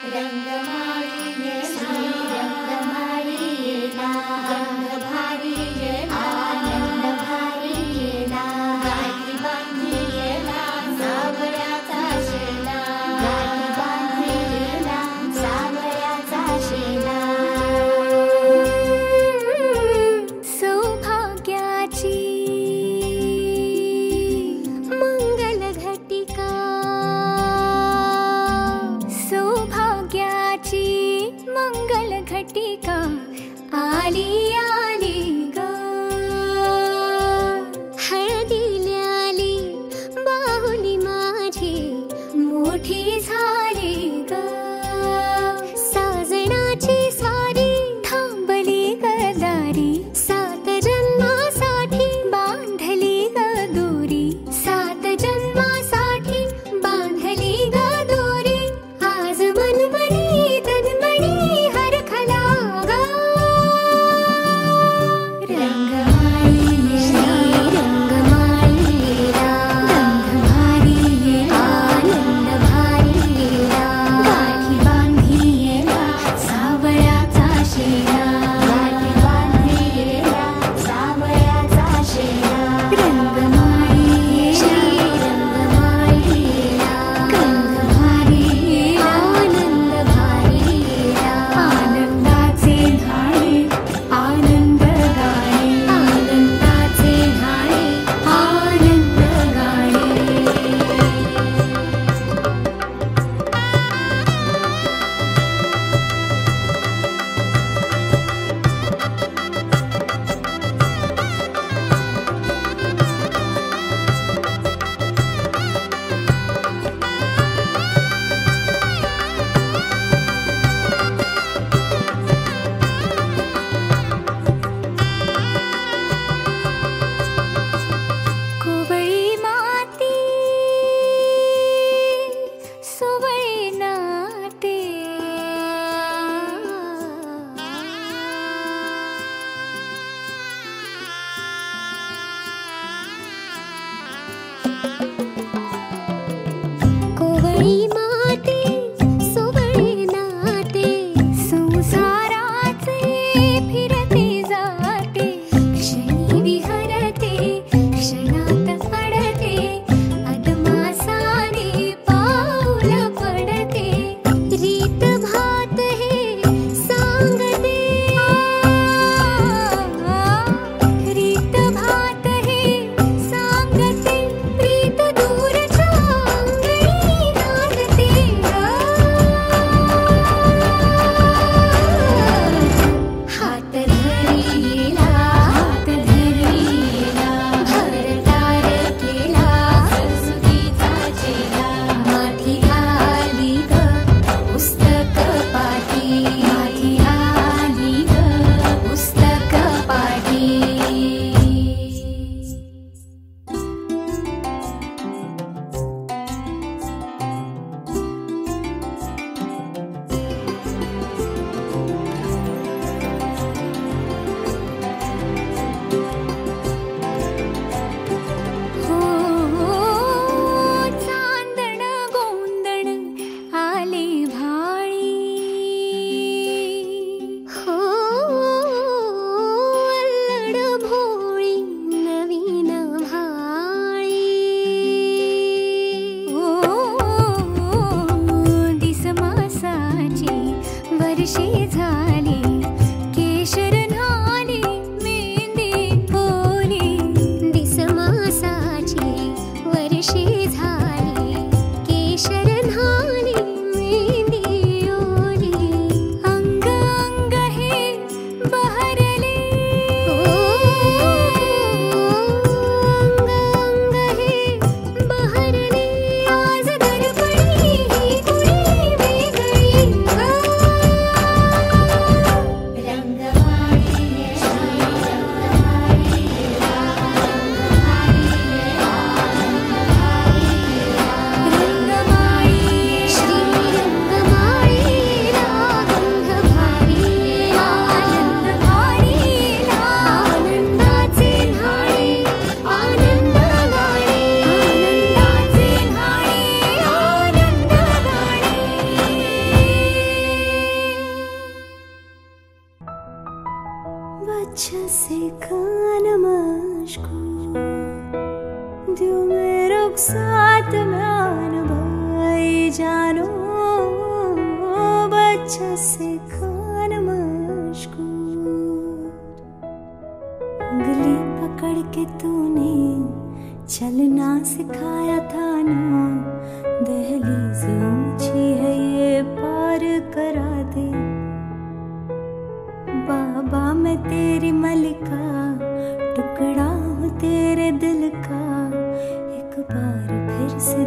सौभाग्याची Maria. 变得 Ruhsat man bhai jano बच्चा से पकड़ के तूने चलना सिखाया था ना दहलीज है ये पार करा दे। बाबा मैं तेरी मलिका, टुकड़ा हूँ तेरे दिल का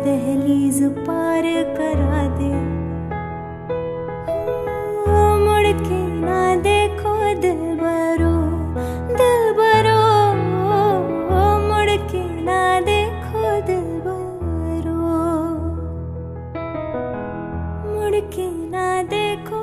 दहलीज पार करा दे। मुड़ के ना देखो दिल बरो दिल बरो मुड़ ना देखो दिल बरो मुड़ ना देखो